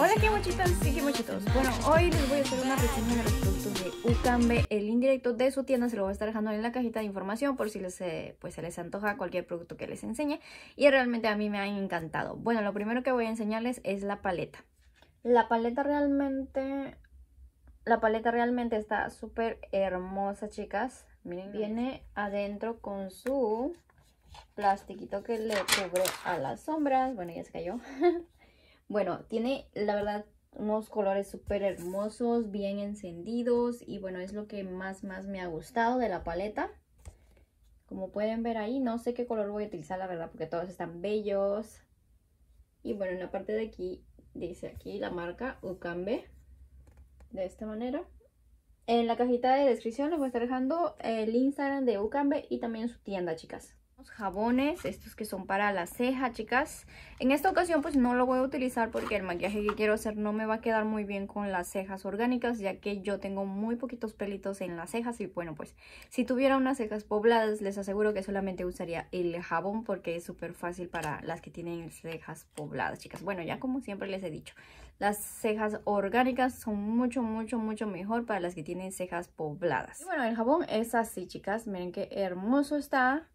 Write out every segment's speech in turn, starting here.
Hola qué mochitas y qué mochitos. Bueno, hoy les voy a hacer una reseña de los productos de Ucambe. El indirecto de su tienda se lo voy a estar dejando en la cajita de información por si les, eh, pues, se les antoja cualquier producto que les enseñe. Y realmente a mí me han encantado. Bueno, lo primero que voy a enseñarles es la paleta. La paleta realmente... La paleta realmente está súper hermosa, chicas. Miren, viene adentro con su plastiquito que le cubre a las sombras. Bueno, ya se cayó. Bueno, tiene la verdad unos colores súper hermosos, bien encendidos y bueno, es lo que más más me ha gustado de la paleta. Como pueden ver ahí, no sé qué color voy a utilizar la verdad porque todos están bellos. Y bueno, en la parte de aquí dice aquí la marca Ucambe de esta manera. En la cajita de descripción les voy a estar dejando el Instagram de Ucambe y también su tienda, chicas jabones, estos que son para la ceja, chicas. En esta ocasión pues no lo voy a utilizar porque el maquillaje que quiero hacer no me va a quedar muy bien con las cejas orgánicas, ya que yo tengo muy poquitos pelitos en las cejas y bueno pues si tuviera unas cejas pobladas les aseguro que solamente usaría el jabón porque es súper fácil para las que tienen cejas pobladas, chicas. Bueno, ya como siempre les he dicho, las cejas orgánicas son mucho, mucho, mucho mejor para las que tienen cejas pobladas. Y bueno, el jabón es así, chicas. Miren qué hermoso está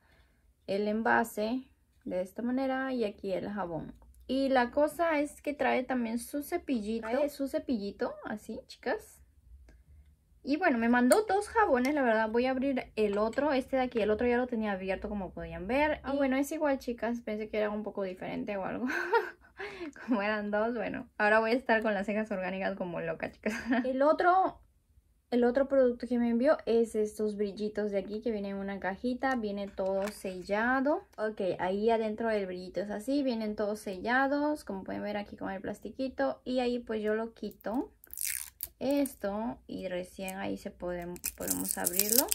el envase de esta manera y aquí el jabón. Y la cosa es que trae también su cepillito, su cepillito, así chicas. Y bueno, me mandó dos jabones, la verdad voy a abrir el otro, este de aquí, el otro ya lo tenía abierto como podían ver. Y bueno, es igual chicas, pensé que era un poco diferente o algo. como eran dos, bueno, ahora voy a estar con las cejas orgánicas como loca chicas. el otro el otro producto que me envió es estos brillitos de aquí que viene en una cajita. Viene todo sellado. Ok, ahí adentro el brillito es así. Vienen todos sellados. Como pueden ver aquí con el plastiquito. Y ahí pues yo lo quito. Esto. Y recién ahí se podemos abrirlo.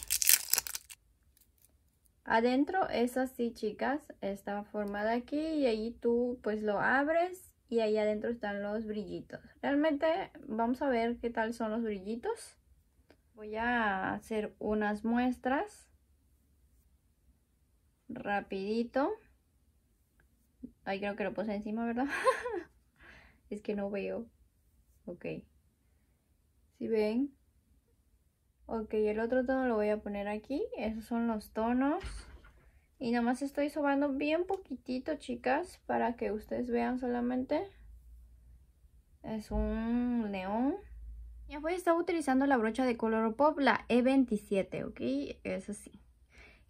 Adentro es así chicas. Esta forma de aquí. Y ahí tú pues lo abres. Y ahí adentro están los brillitos. Realmente vamos a ver qué tal son los brillitos. Voy a hacer unas muestras. Rapidito. Ahí creo que lo puse encima, ¿verdad? es que no veo. Ok. Si ven. Ok, el otro tono lo voy a poner aquí. Esos son los tonos. Y nada más estoy sobando bien poquitito, chicas, para que ustedes vean solamente. Es un neón. Ya voy a estar utilizando la brocha de color pop, la E27, ¿ok? Es así.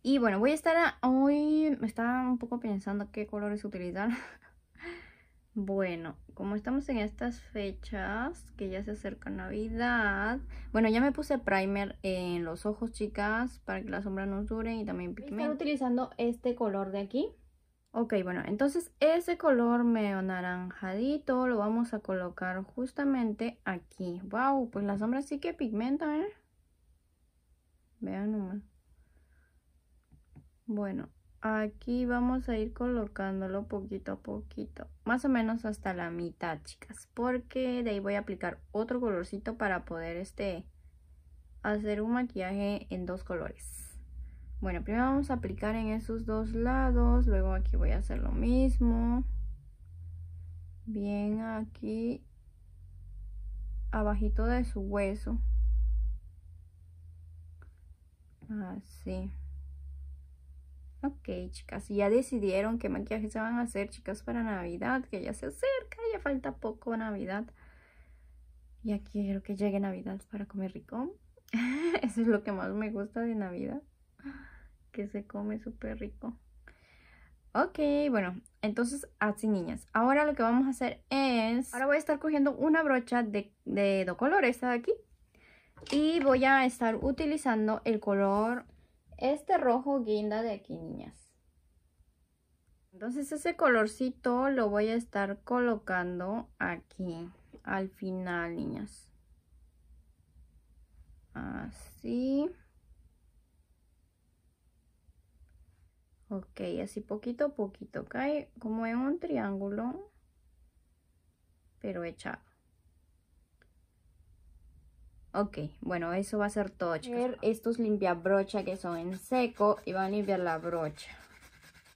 Y bueno, voy a estar hoy, me estaba un poco pensando qué colores utilizar. bueno, como estamos en estas fechas, que ya se acerca Navidad. Bueno, ya me puse primer en los ojos, chicas, para que la sombra nos dure y también pigmento. Estoy utilizando este color de aquí. Ok, bueno, entonces ese color medio naranjadito lo vamos a colocar justamente aquí. Wow, pues la sombra sí que pigmenta, ¿eh? Vean nomás. Bueno, aquí vamos a ir colocándolo poquito a poquito. Más o menos hasta la mitad, chicas. Porque de ahí voy a aplicar otro colorcito para poder este hacer un maquillaje en dos colores. Bueno, primero vamos a aplicar en esos dos lados, luego aquí voy a hacer lo mismo. Bien aquí, abajito de su hueso. Así. Ok, chicas, ya decidieron qué maquillaje se van a hacer, chicas, para Navidad, que ya se acerca, ya falta poco Navidad. Ya quiero que llegue Navidad para comer rico. Eso es lo que más me gusta de Navidad que se come súper rico. Ok, bueno, entonces así niñas. Ahora lo que vamos a hacer es... Ahora voy a estar cogiendo una brocha de, de dos colores, esta de aquí. Y voy a estar utilizando el color, este rojo guinda de aquí, niñas. Entonces ese colorcito lo voy a estar colocando aquí, al final, niñas. Así. Ok, así poquito a poquito, cae como en un triángulo, pero echado. Ok, bueno, eso va a ser todo, chicos. Estos limpia brocha que son en seco y van a limpiar la brocha.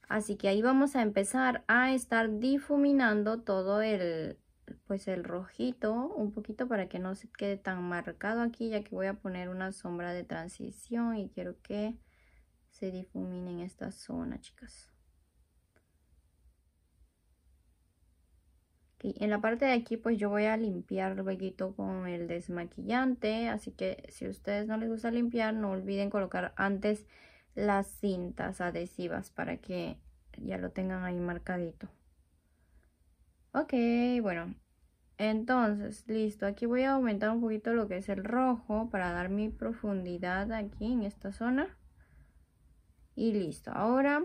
Así que ahí vamos a empezar a estar difuminando todo el, pues el rojito un poquito para que no se quede tan marcado aquí ya que voy a poner una sombra de transición y quiero que se difumine en esta zona, chicas. en la parte de aquí pues yo voy a limpiar luego con el desmaquillante, así que si a ustedes no les gusta limpiar no olviden colocar antes las cintas adhesivas para que ya lo tengan ahí marcadito. Ok, bueno, entonces, listo. Aquí voy a aumentar un poquito lo que es el rojo para dar mi profundidad aquí en esta zona. Y listo. Ahora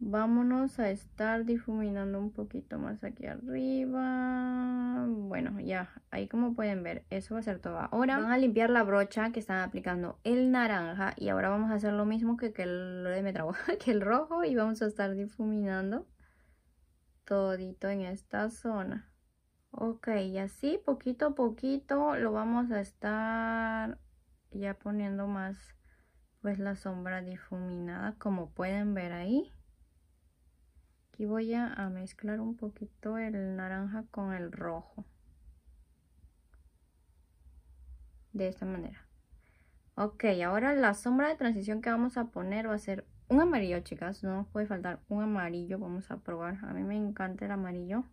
vámonos a estar difuminando un poquito más aquí arriba. Bueno, ya, ahí como pueden ver, eso va a ser todo. Ahora van a limpiar la brocha que están aplicando el naranja. Y ahora vamos a hacer lo mismo que, que el, me que el rojo. Y vamos a estar difuminando todito en esta zona. Ok, y así poquito a poquito lo vamos a estar ya poniendo más pues la sombra difuminada como pueden ver ahí. Aquí voy a, mezclar un poquito el naranja con el rojo. De esta manera. Ok, ahora la sombra de transición que vamos a poner va a ser un amarillo, chicas. No nos puede faltar un amarillo. Vamos a probar. A mí me encanta el amarillo.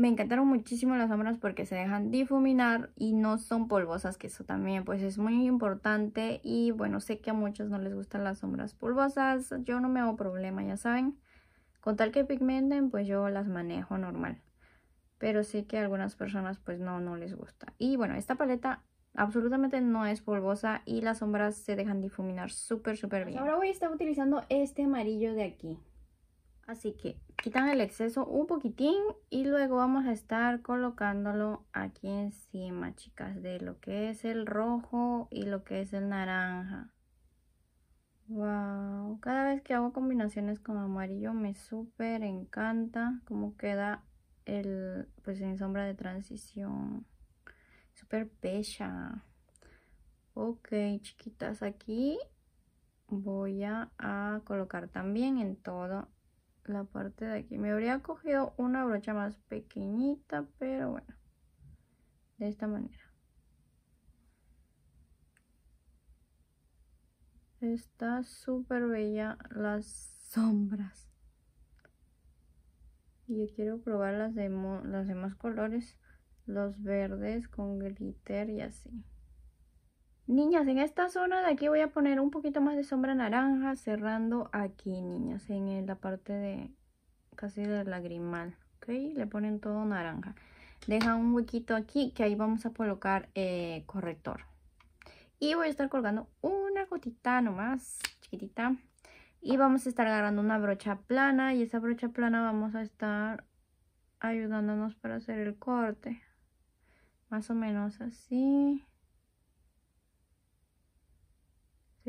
Me encantaron muchísimo las sombras porque se dejan difuminar y no son polvosas, que eso también pues es muy importante. Y bueno, sé que a muchos no les gustan las sombras polvosas, yo no me hago problema, ya saben. Con tal que pigmenten, pues yo las manejo normal. Pero sé que a algunas personas pues no, no les gusta. Y bueno, esta paleta absolutamente no es polvosa y las sombras se dejan difuminar súper, súper bien. Ahora voy a estar utilizando este amarillo de aquí. Así que quitan el exceso un poquitín y luego vamos a estar colocándolo aquí encima, chicas, de lo que es el rojo y lo que es el naranja. Wow, cada vez que hago combinaciones con amarillo me súper encanta cómo queda el, pues en sombra de transición. Súper pecha. Ok, chiquitas, aquí voy a colocar también en todo la parte de aquí. Me habría cogido una brocha más pequeñita, pero bueno, de esta manera. Está súper bella las sombras. Y yo quiero probar las, las demás colores, los verdes con glitter y así. Niñas, en esta zona de aquí voy a poner un poquito más de sombra naranja, cerrando aquí, niñas, en la parte de casi del lagrimal, ¿ok? Le ponen todo naranja. Deja un huequito aquí que ahí vamos a colocar eh, corrector. Y voy a estar colgando una gotita nomás, chiquitita. Y vamos a estar agarrando una brocha plana y esa brocha plana vamos a estar ayudándonos para hacer el corte. Más o menos así.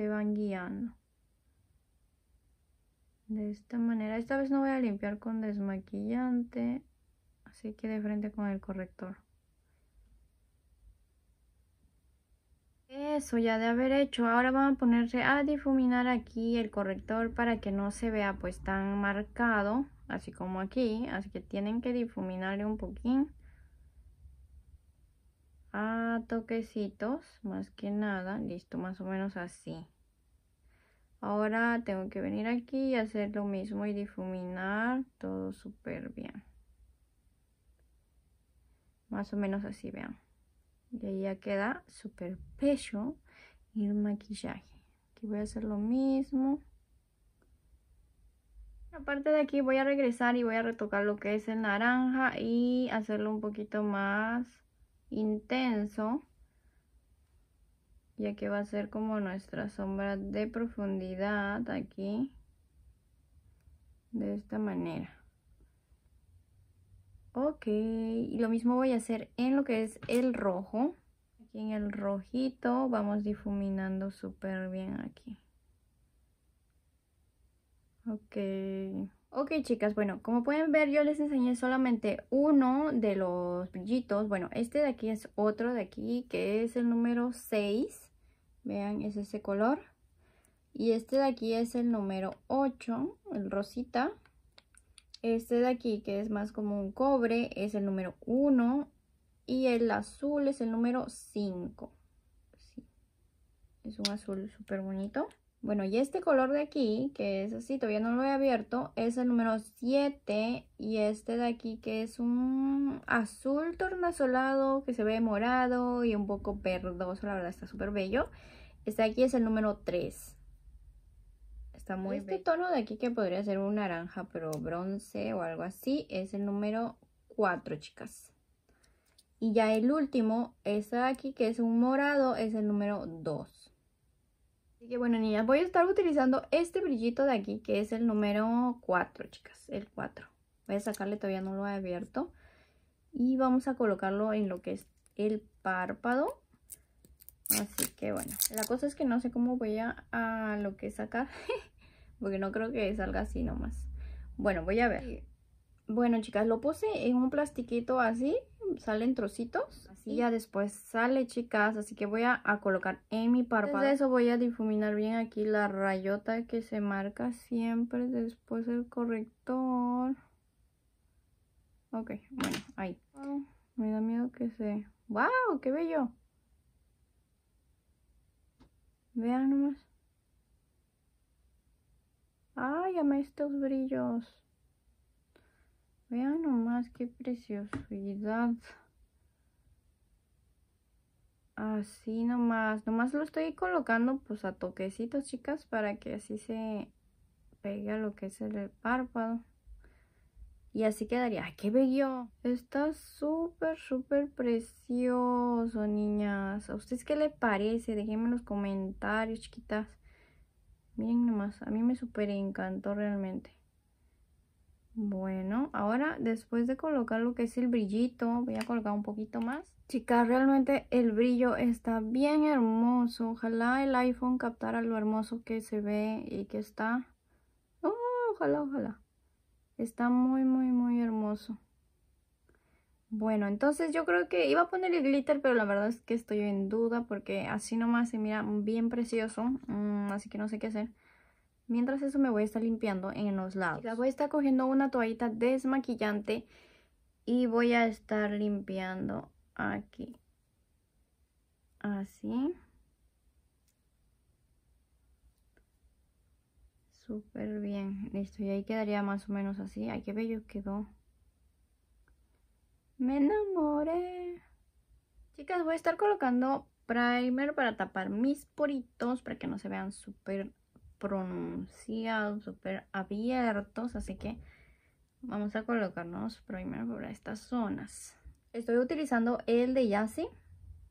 Se van guiando. De esta manera. Esta vez no voy a limpiar con desmaquillante así que de frente con el corrector. Eso ya de haber hecho. Ahora vamos a ponerse a difuminar aquí el corrector para que no se vea pues tan marcado así como aquí. Así que tienen que difuminarle un poquín a toquecitos más que nada listo más o menos así. Ahora tengo que venir aquí y hacer lo mismo y difuminar todo súper bien. Más o menos así vean. Y ahí ya queda súper pecho y el maquillaje. Aquí voy a hacer lo mismo. Aparte de aquí voy a regresar y voy a retocar lo que es el naranja y hacerlo un poquito más intenso ya que va a ser como nuestra sombra de profundidad aquí de esta manera. Ok y lo mismo voy a hacer en lo que es el rojo. Aquí en el rojito vamos difuminando súper bien aquí. Ok Ok chicas, bueno, como pueden ver yo les enseñé solamente uno de los brillitos. Bueno, este de aquí es otro de aquí que es el número 6. Vean, es ese color. Y este de aquí es el número 8, el rosita. Este de aquí que es más como un cobre es el número 1. Y el azul es el número 5. Sí. Es un azul súper bonito. Bueno, y este color de aquí, que es así, todavía no lo he abierto, es el número 7. Y este de aquí, que es un azul tornasolado, que se ve morado y un poco verdoso, la verdad está súper bello. Este de aquí es el número 3. Está muy Este bello. tono de aquí, que podría ser un naranja, pero bronce o algo así, es el número 4, chicas. Y ya el último, este de aquí, que es un morado, es el número 2. Así que bueno, niñas, voy a estar utilizando este brillito de aquí, que es el número 4, chicas, el 4. Voy a sacarle, todavía no lo he abierto. Y vamos a colocarlo en lo que es el párpado. Así que bueno, la cosa es que no sé cómo voy a, a lo que sacar, porque no creo que salga así nomás. Bueno, voy a ver. Bueno, chicas, lo puse en un plastiquito así, salen trocitos. Así ya después sale, chicas. Así que voy a, colocar en mi párpado. de eso voy a difuminar bien aquí la rayota que se marca siempre después el corrector. Ok, bueno, ahí. me da miedo que se... ¡Wow! ¡Qué bello! Vean nomás. ¡Ay, amé estos brillos! Vean nomás qué preciosidad. Así nomás. Nomás lo estoy colocando pues a toquecitos, chicas, para que así se pegue a lo que es el párpado. Y así quedaría. ¡Ay, qué bello! Está súper, súper precioso, niñas. ¿A ustedes qué les parece? Déjenme en los comentarios, chiquitas. Miren nomás. A mí me súper encantó realmente. Bueno, ahora después de colocar lo que es el brillito, voy a colocar un poquito más. Chicas, realmente el brillo está bien hermoso. Ojalá el iPhone captara lo hermoso que se ve y que está. Oh, ojalá, ojalá. Está muy, muy, muy hermoso. Bueno, entonces yo creo que iba a poner el glitter, pero la verdad es que estoy en duda porque así nomás se mira bien precioso. Mm, así que no sé qué hacer. Mientras eso me voy a estar limpiando en los lados. voy a estar cogiendo una toallita desmaquillante y voy a estar limpiando aquí. Así. Súper bien. Listo, y ahí quedaría más o menos así. Ay, qué bello quedó. Me enamoré. Chicas, voy a estar colocando primer para tapar mis poritos para que no se vean súper pronunciados, súper abiertos, así que vamos a colocarnos primero por estas zonas. Estoy utilizando el de Yassi.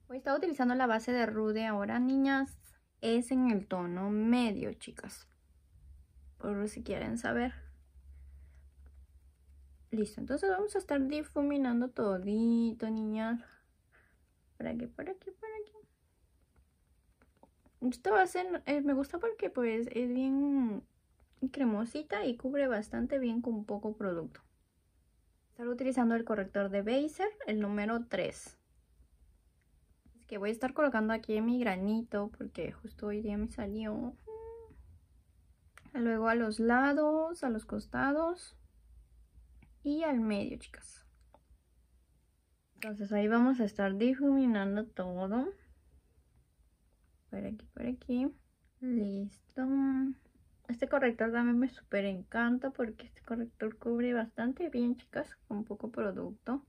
Hoy estaba utilizando la base de Rude ahora, niñas. Es en el tono medio, chicas. Por si quieren saber. Listo, entonces vamos a estar difuminando todito, niñas. Por aquí, por aquí, por aquí. Base eh, me gusta porque pues es bien cremosita y cubre bastante bien con poco producto. Estar utilizando el corrector de Baser, el número 3. Es que voy a estar colocando aquí en mi granito porque justo hoy día me salió. Luego a los lados, a los costados y al medio, chicas. Entonces ahí vamos a estar difuminando todo por aquí, por aquí. Listo. Este corrector también me súper encanta porque este corrector cubre bastante bien, chicas, con poco producto.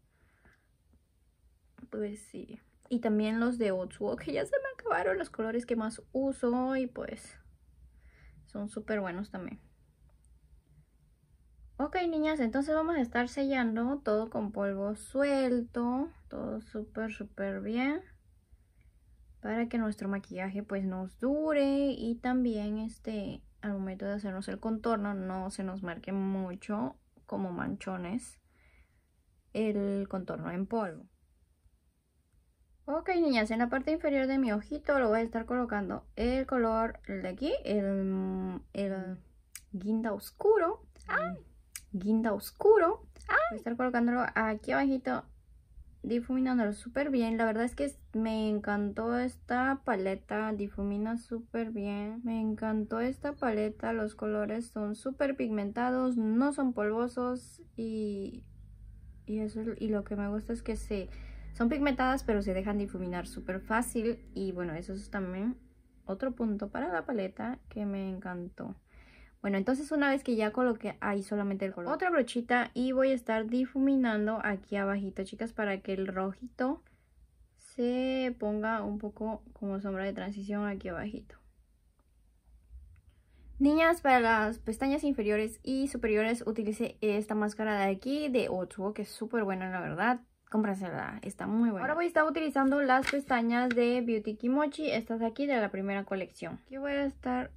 Pues sí. Y también los de Otsuo, que ya se me acabaron los colores que más uso y pues son súper buenos también. Ok, niñas, entonces vamos a estar sellando todo con polvo suelto. Todo súper, súper bien para que nuestro maquillaje pues nos dure y también este al momento de hacernos el contorno no se nos marque mucho como manchones el contorno en polvo. Ok niñas, en la parte inferior de mi ojito lo voy a estar colocando el color de aquí, el, el guinda oscuro. ¡Ay! guinda oscuro. Voy a estar colocándolo aquí abajito, difuminándolo súper bien. La verdad es que me encantó esta paleta, difumina súper bien. Me encantó esta paleta, los colores son súper pigmentados, no son polvosos y, y, eso, y lo que me gusta es que se, son pigmentadas pero se dejan difuminar súper fácil. Y bueno, eso es también otro punto para la paleta que me encantó. Bueno, entonces una vez que ya coloqué ahí solamente el color, otra brochita y voy a estar difuminando aquí abajito, chicas, para que el rojito se ponga un poco como sombra de transición aquí abajito. Niñas, para las pestañas inferiores y superiores utilicé esta máscara de aquí de Ocho, que es súper buena la verdad. Cómprasela, está muy buena. Ahora voy a estar utilizando las pestañas de Beauty Kimochi, estas de aquí de la primera colección. Aquí voy a estar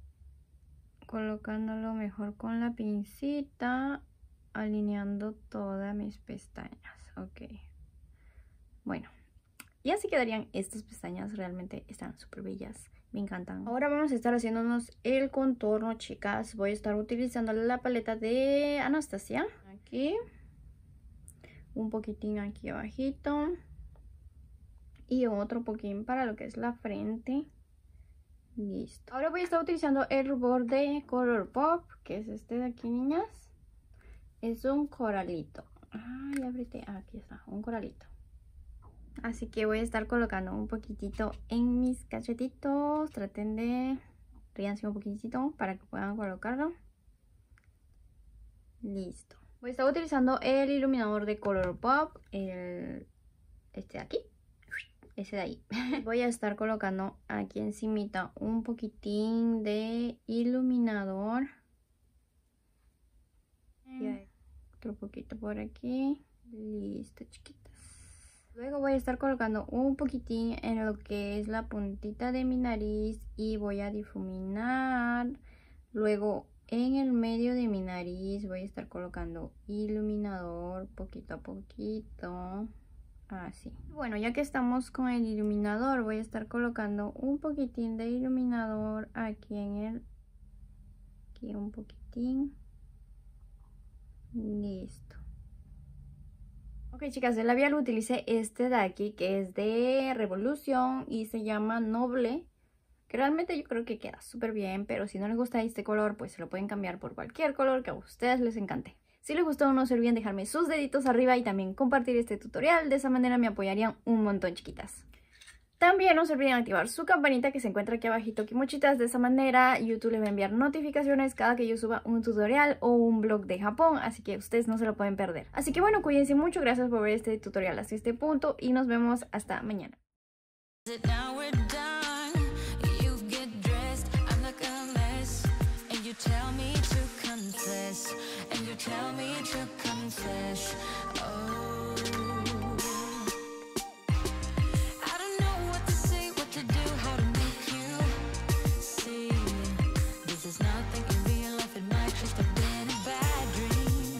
colocándolo mejor con la pincita, alineando todas mis pestañas. Ok. Bueno, y así quedarían estas pestañas. Realmente están súper bellas. Me encantan. Ahora vamos a estar haciéndonos el contorno, chicas. Voy a estar utilizando la paleta de Anastasia. Aquí. Un poquitín aquí abajito. Y otro poquitín para lo que es la frente. Listo. Ahora voy a estar utilizando el rubor de Color Pop, que es este de aquí, niñas. Es un coralito. Ay, ábrete. Aquí está, un coralito. Así que voy a estar colocando un poquitito en mis cachetitos. Traten de ríanse un poquitito para que puedan colocarlo. Listo. Voy a estar utilizando el iluminador de Color Pop, el, este de aquí ese de ahí. Voy a estar colocando aquí encimita un poquitín de iluminador. Y otro poquito por aquí. Listo, chiquitas. Luego voy a estar colocando un poquitín en lo que es la puntita de mi nariz y voy a difuminar. Luego en el medio de mi nariz voy a estar colocando iluminador poquito a poquito. Así. Bueno, ya que estamos con el iluminador, voy a estar colocando un poquitín de iluminador aquí en el... Aquí un poquitín. Listo. Ok, chicas, de labial utilicé este de aquí, que es de Revolución y se llama Noble. Que realmente yo creo que queda súper bien, pero si no les gusta este color, pues se lo pueden cambiar por cualquier color que a ustedes les encante. Si les gustó no se olviden dejarme sus deditos arriba y también compartir este tutorial, de esa manera me apoyarían un montón chiquitas. También no se olviden activar su campanita que se encuentra aquí abajito Kimochitas, de esa manera YouTube les va a enviar notificaciones cada que yo suba un tutorial o un blog de Japón, así que ustedes no se lo pueden perder. Así que bueno, cuídense mucho, gracias por ver este tutorial hasta este punto y nos vemos hasta mañana. Tell me to confess.